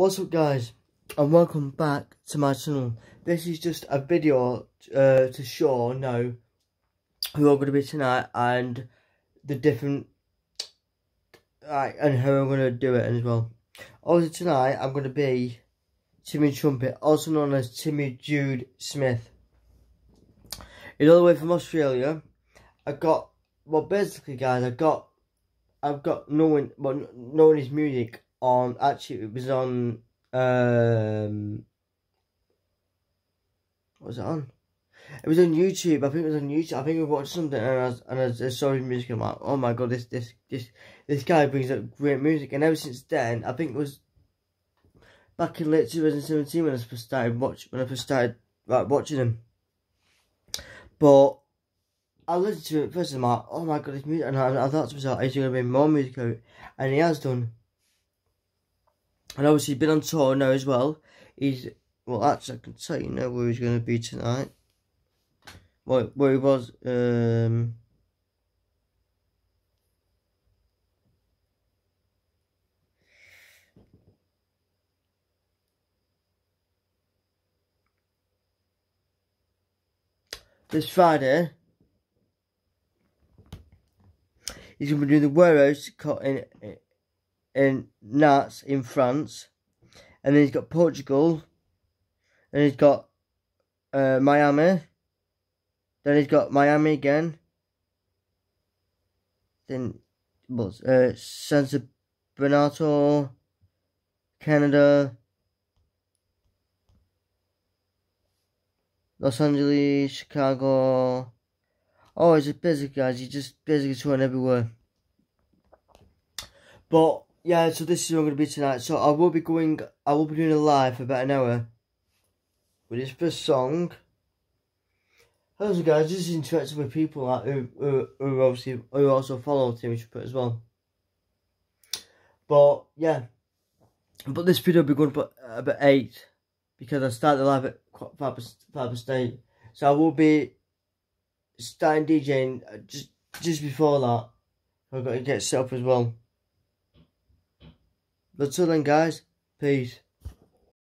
What's up guys and welcome back to my channel. This is just a video uh, to show now who are going to be tonight and the different right, and how I'm going to do it as well. Also tonight I'm going to be Timmy Trumpet, also known as Timmy Jude Smith. He's all the way from Australia. I got well basically guys I got I've got knowing well knowing his music on actually it was on um what was it on? It was on YouTube. I think it was on YouTube. I think we watched something and I was, and I, I saw his music. I'm like, oh my god, this this this this guy brings up great music. And ever since then, I think it was back in late 2017 when I first started watch when I first started like watching him. But I listened to it first. I'm like, oh my god, this music, and I, I thought to myself, is there gonna be more music out? And he has done. And obviously, he's been on tour now as well. He's, well, actually, I can tell you now where he's going to be tonight. Where, where he was, um... This Friday, he's going to be doing the warehouse in, in Nantes in France. And then he's got Portugal. And he's got uh, Miami. Then he's got Miami again. Then what's uh, Santa Bernardo, Canada, Los Angeles, Chicago. Oh, he's a busy guys. He's just basically touring everywhere. But yeah, so this is what I'm going to be tonight. So I will be going, I will be doing a live for about an hour with this first song. Hello guys, this is interacting with people like, who, who, who obviously, who also follow Timmy Trumpet as well. But yeah, but this video will be going for uh, about 8 because I started the live at 5 past 8. So I will be starting DJing uh, just, just before that. I've got to get set up as well. But till then guys, peace.